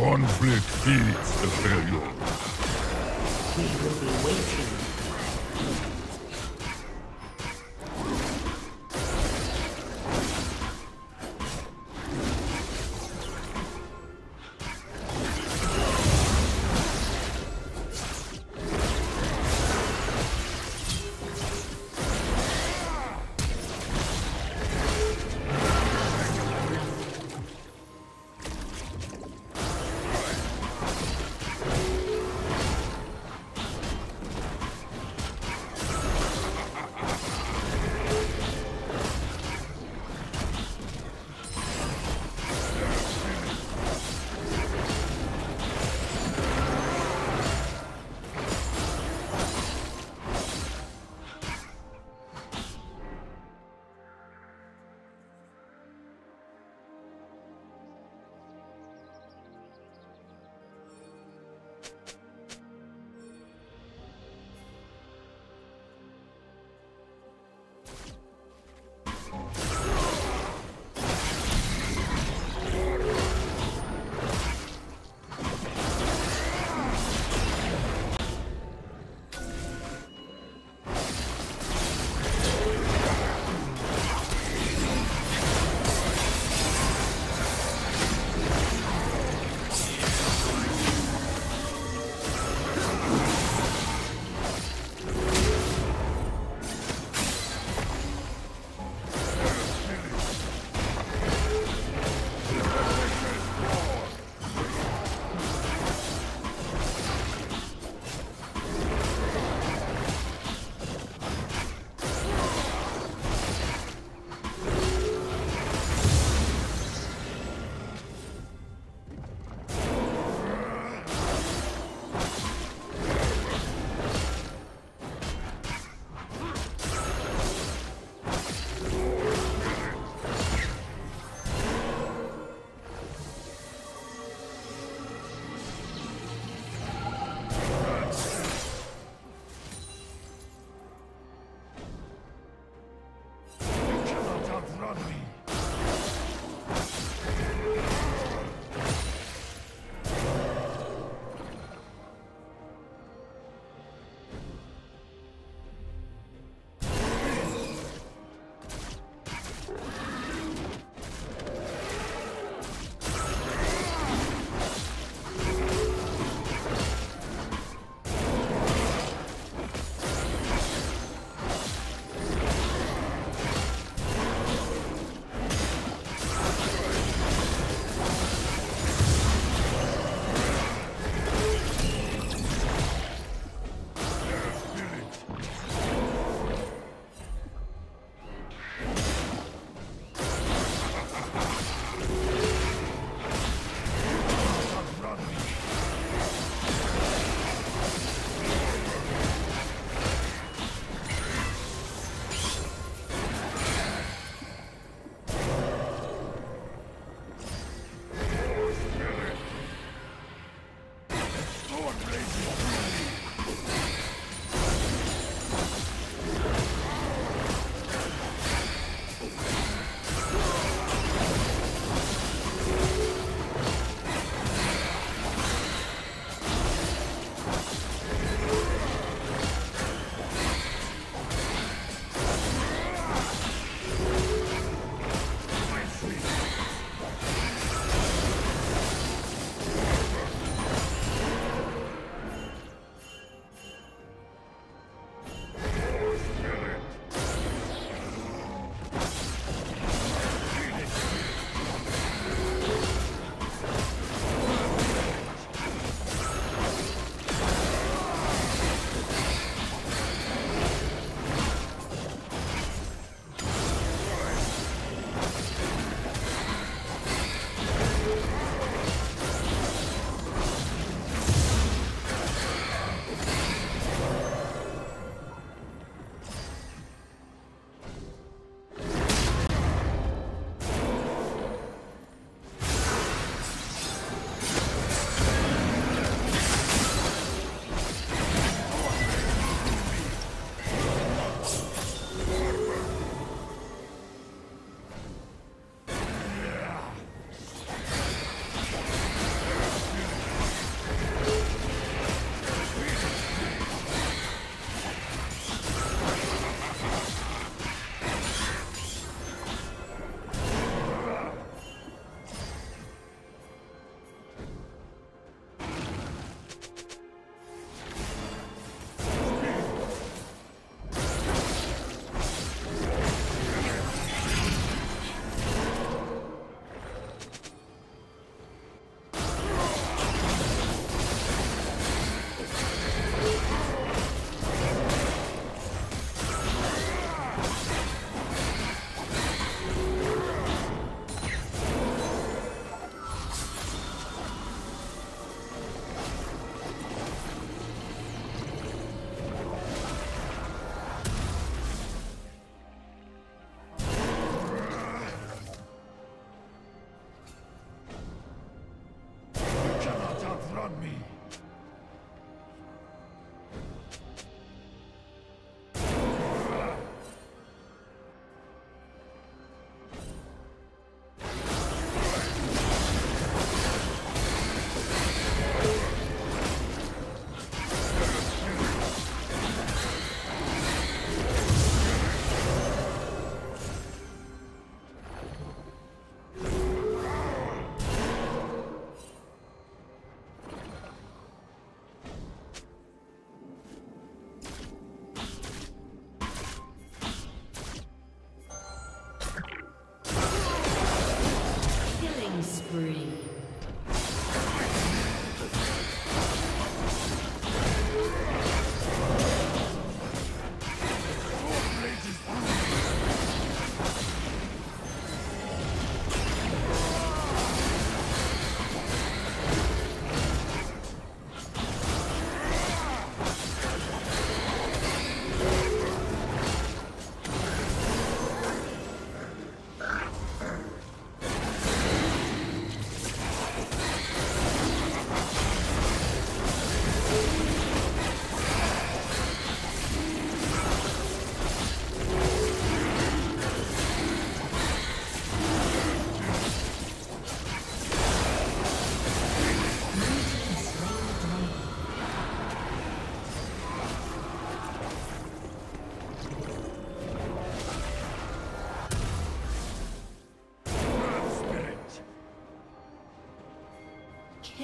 Conflict feeds the failure. We will be waiting. your blade.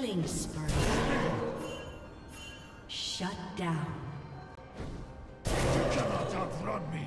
Killing. Shut down. Cannot outrun me!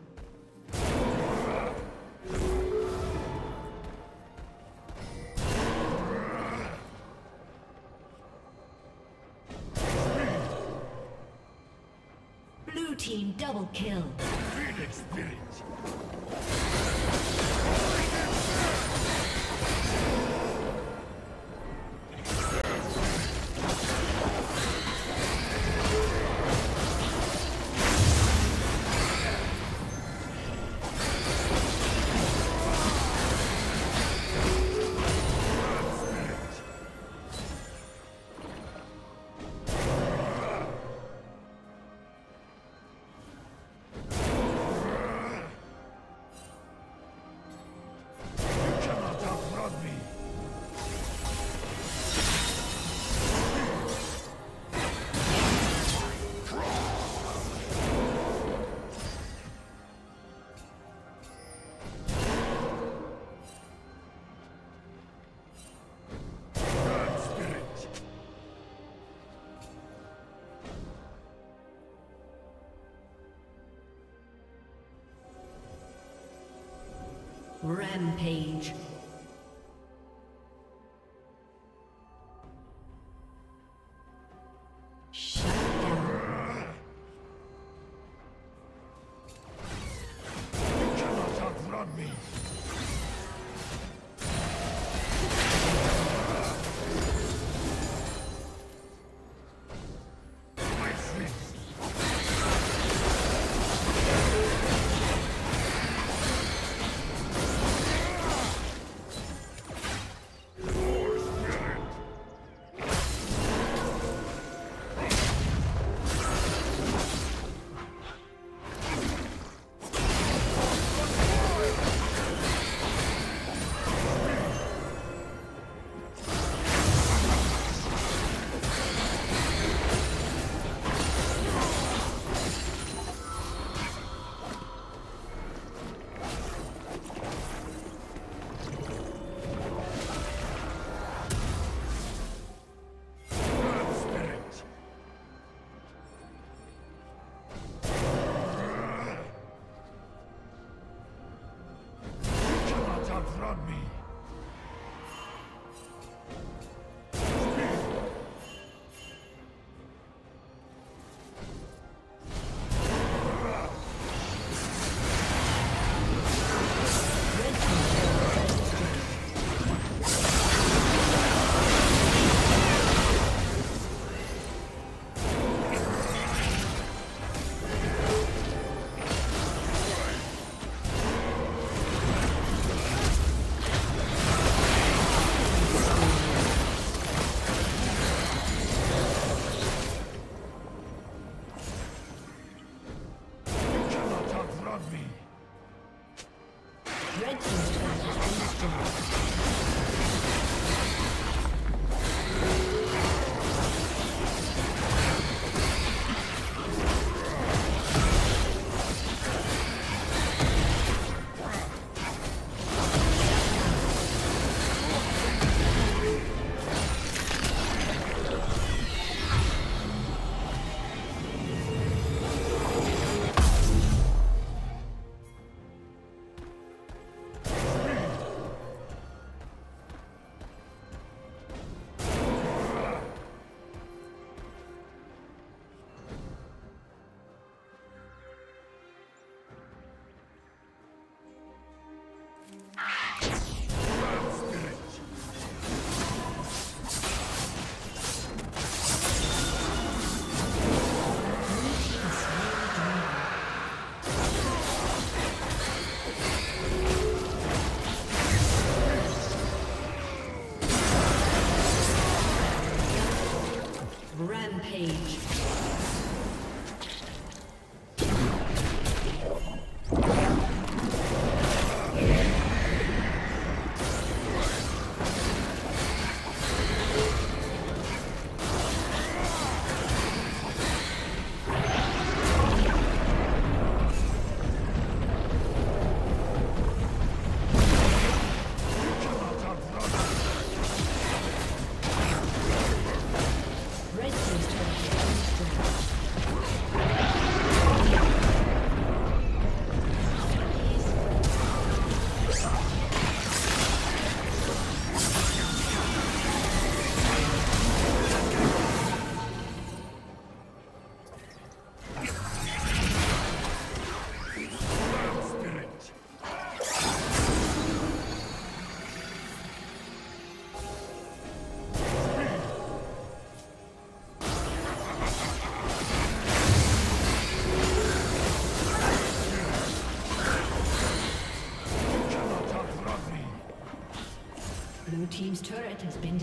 Rampage.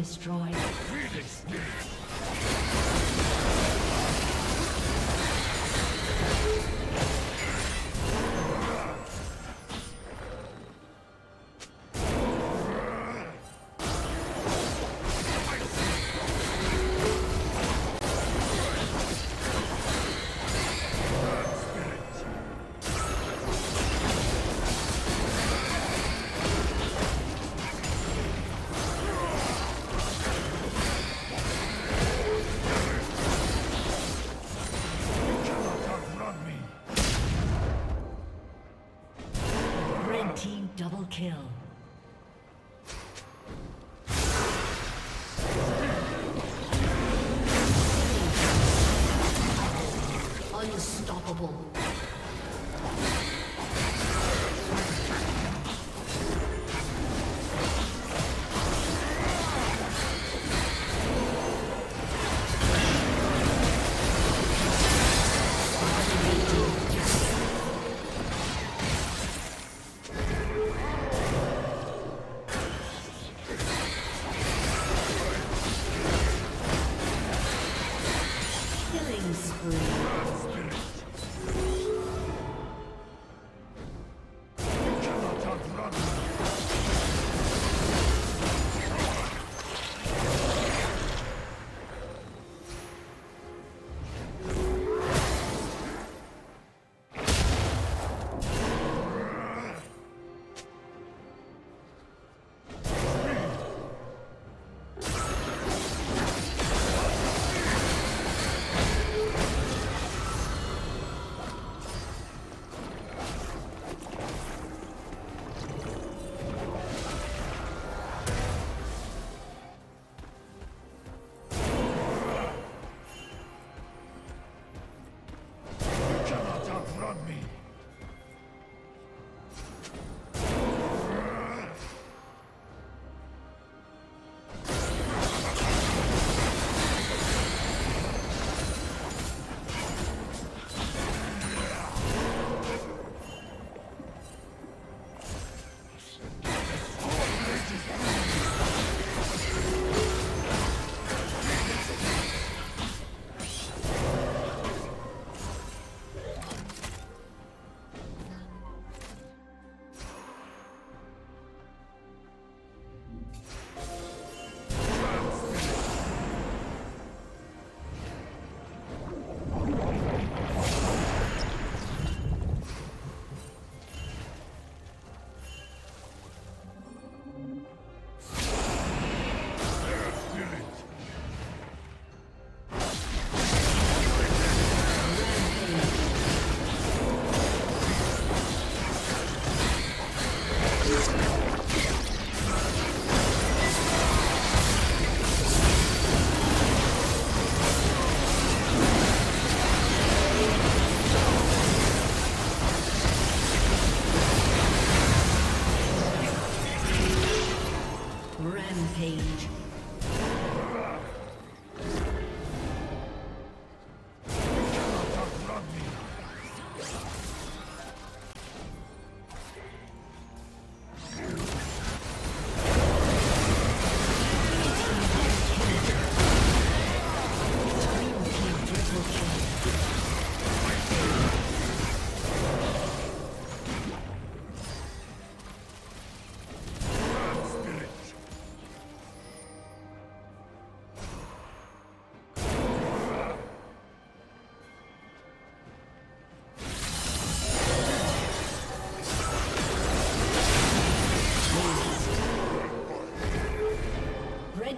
Destroyed.